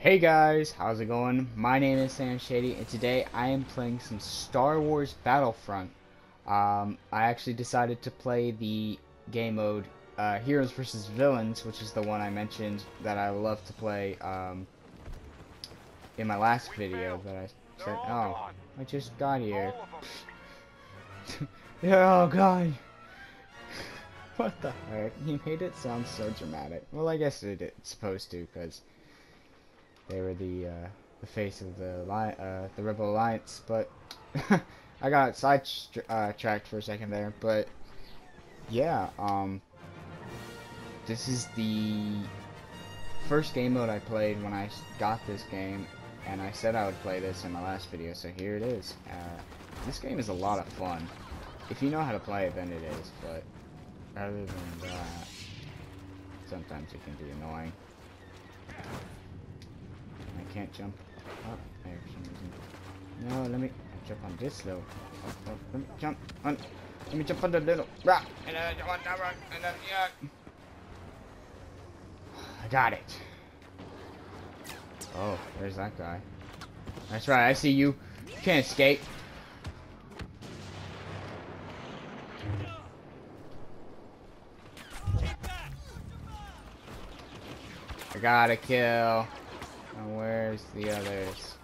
Hey guys, how's it going? My name is Sam Shady, and today I am playing some Star Wars Battlefront. Um, I actually decided to play the game mode uh, Heroes vs. Villains, which is the one I mentioned that I love to play um, in my last video that I said, oh, I just got here. oh god. what the heck? He made it sound so dramatic. Well, I guess it, it's supposed to, because they were the uh, the face of the uh, the Rebel Alliance, but I got sidetracked uh, for a second there. But yeah, um, this is the first game mode I played when I got this game, and I said I would play this in my last video, so here it is. Uh, this game is a lot of fun. If you know how to play it, then it is, but other than that, sometimes it can be annoying can't jump up there for some reason. No, let me jump on this little. Oh, oh, let me jump on. Let me jump on the little rock. And then jump on that rock. And then, yeah. I got it. Oh, there's that guy. That's right, I see you. You can't escape. I got a kill. And where's the others?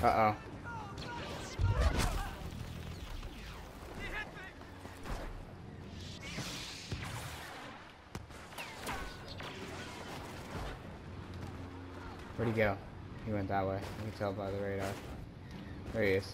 Uh-oh. Where'd he go? He went that way. You can tell by the radar. There he is.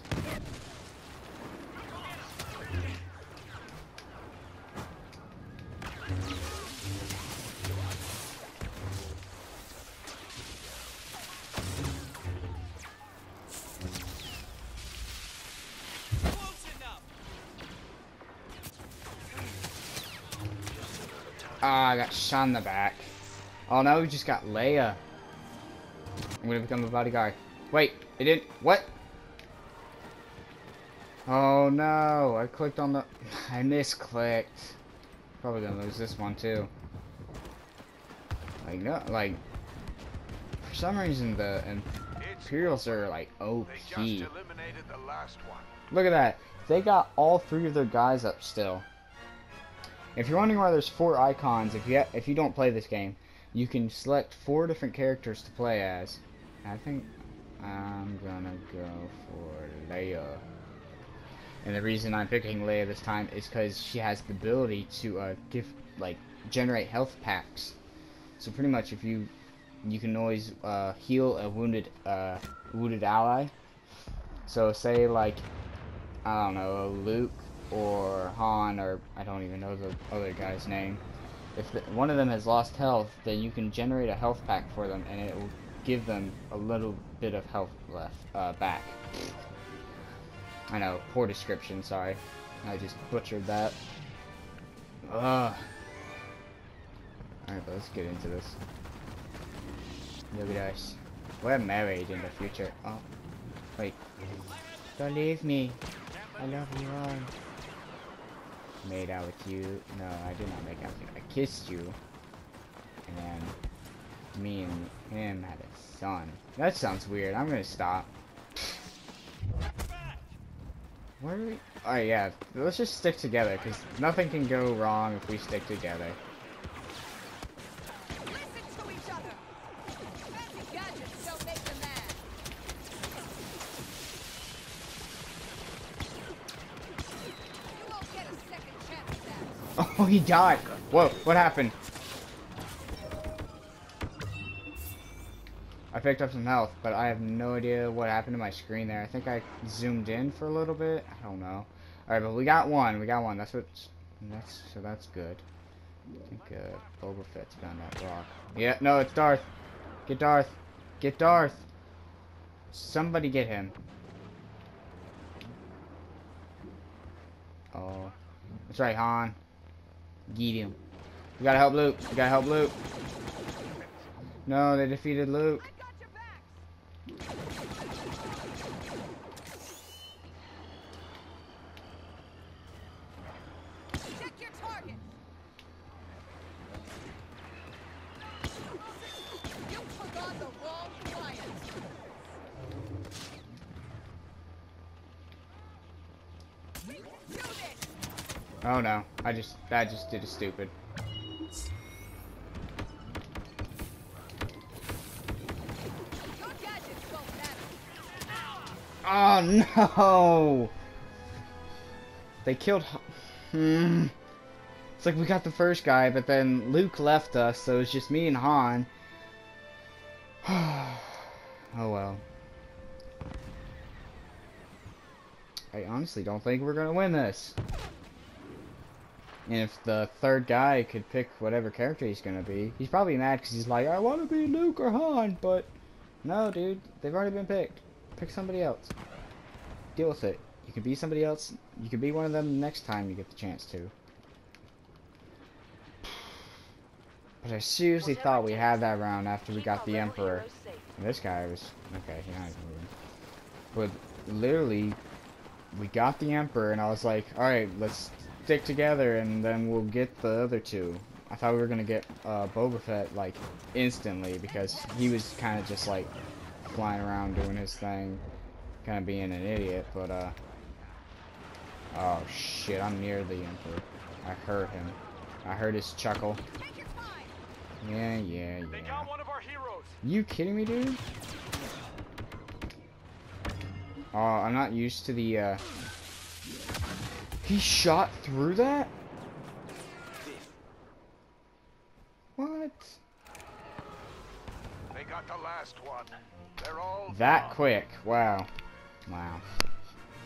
Ah, I got shot in the back. Oh, now we just got Leia. I'm gonna become a bodyguard. Wait, it didn't. What? Oh no, I clicked on the. I misclicked. Probably gonna lose this one too. Like, no, like. For some reason, the Imperials are like OP. Look at that. They got all three of their guys up still. If you're wondering why there's four icons, if you if you don't play this game, you can select four different characters to play as. I think I'm gonna go for Leia. And the reason I'm picking Leia this time is because she has the ability to uh, give like generate health packs. So pretty much, if you you can always uh, heal a wounded uh, wounded ally. So say like I don't know Luke or Han, or I don't even know the other guy's name, if the, one of them has lost health, then you can generate a health pack for them, and it will give them a little bit of health left uh, back. I know, poor description, sorry. I just butchered that. Ugh. Alright, let's get into this. Look at. We're married in the future. Oh. Wait. Don't leave me. I love you all made out with you. No, I did not make out with you. I kissed you. And then me and him had a son. That sounds weird. I'm gonna stop. Where are we? Oh yeah, let's just stick together, because nothing can go wrong if we stick together. Oh, he died. Whoa, what happened? I picked up some health, but I have no idea what happened to my screen there. I think I zoomed in for a little bit. I don't know. Alright, but we got one. We got one. That's what... That's So that's good. I think uh, Boba Fett's found that rock. Yeah, no, it's Darth. Get Darth. Get Darth. Somebody get him. Oh. That's right, Han. Get him. We gotta help Luke. We gotta help Luke. No, they defeated Luke. Oh no, I just, I just did a stupid. Oh no! They killed. Hmm. It's like we got the first guy, but then Luke left us, so it's just me and Han. oh well. I honestly don't think we're gonna win this. And if the third guy could pick whatever character he's gonna be, he's probably mad because he's like, I want to be Luke or Han, but no, dude, they've already been picked. Pick somebody else. Deal with it. You can be somebody else. You can be one of them next time you get the chance to. But I seriously thought we had that round after we got the Emperor. This guy was... Okay, he's not even moving. But literally, we got the Emperor, and I was like, alright, let's stick together, and then we'll get the other two. I thought we were going to get uh, Boba Fett, like, instantly, because he was kind of just, like, flying around doing his thing kind of being an idiot, but, uh... Oh, shit, I'm near the Emperor. I heard him. I heard his chuckle. Yeah, yeah, yeah. You kidding me, dude? Oh, I'm not used to the, uh... He shot through that? What? They got the last one. They're all that gone. quick. Wow. Wow.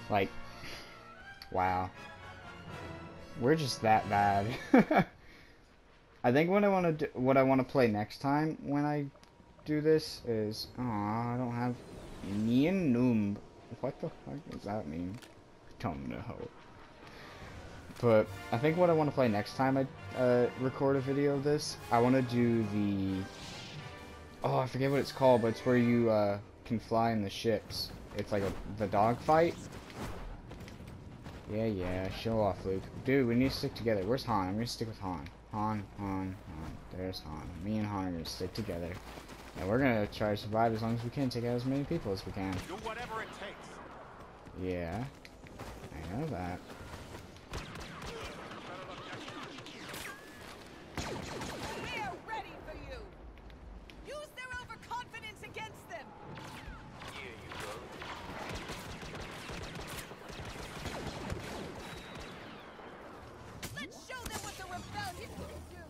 Like, wow. We're just that bad. I think what I want to do, what I want to play next time when I do this is, oh, I don't have Nien. What the fuck does that mean? I don't know. But I think what I want to play next time I uh, record a video of this, I want to do the. Oh, I forget what it's called, but it's where you uh, can fly in the ships. It's like a, the dog fight. Yeah, yeah, show off, Luke. Dude, we need to stick together. Where's Han? I'm gonna stick with Han. Han, Han, Han. There's Han. Me and Han are gonna stick together. And we're gonna try to survive as long as we can, take out as many people as we can. Do whatever it takes. Yeah. I know that. We're ready for you. Use their overconfidence against them. Here you go. Let's show them what the rebellion can do.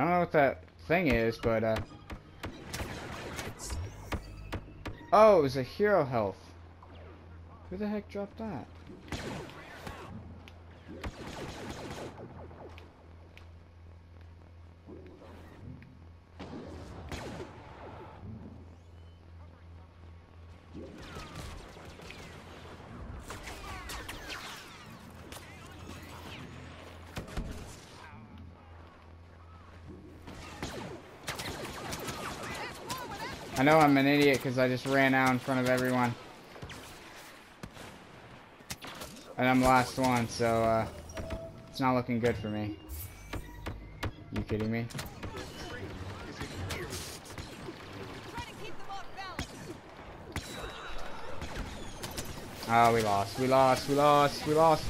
I don't know what that thing is, but, uh... Oh, it was a hero health. Who the heck dropped that? I know I'm an idiot because I just ran out in front of everyone. And I'm last one, so uh, it's not looking good for me. You kidding me? Oh, we lost. We lost. We lost. We lost.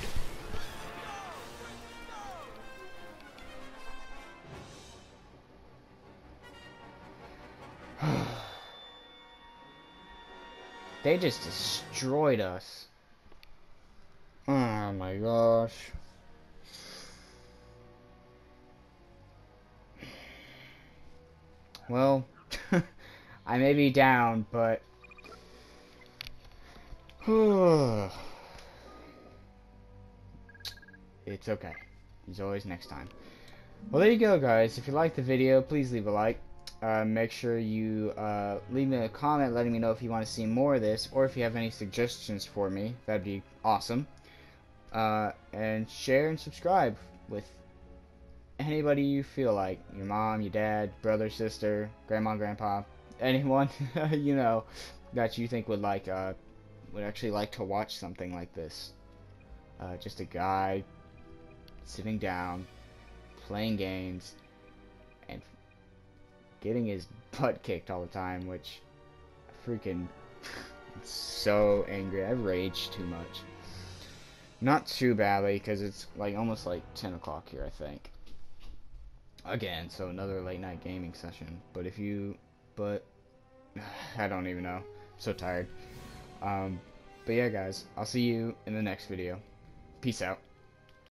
Just destroyed us. Oh my gosh. Well, I may be down, but it's okay. There's always next time. Well, there you go, guys. If you liked the video, please leave a like. Uh, make sure you uh, leave me a comment letting me know if you want to see more of this, or if you have any suggestions for me. That'd be awesome. Uh, and share and subscribe with anybody you feel like. Your mom, your dad, brother, sister, grandma, grandpa, anyone you know that you think would like uh, would actually like to watch something like this. Uh, just a guy sitting down, playing games, getting his butt kicked all the time, which freaking so angry. I rage too much. Not too badly, because it's like almost like 10 o'clock here, I think. Again, so another late night gaming session. But if you, but I don't even know. I'm so tired. Um, but yeah, guys, I'll see you in the next video. Peace out.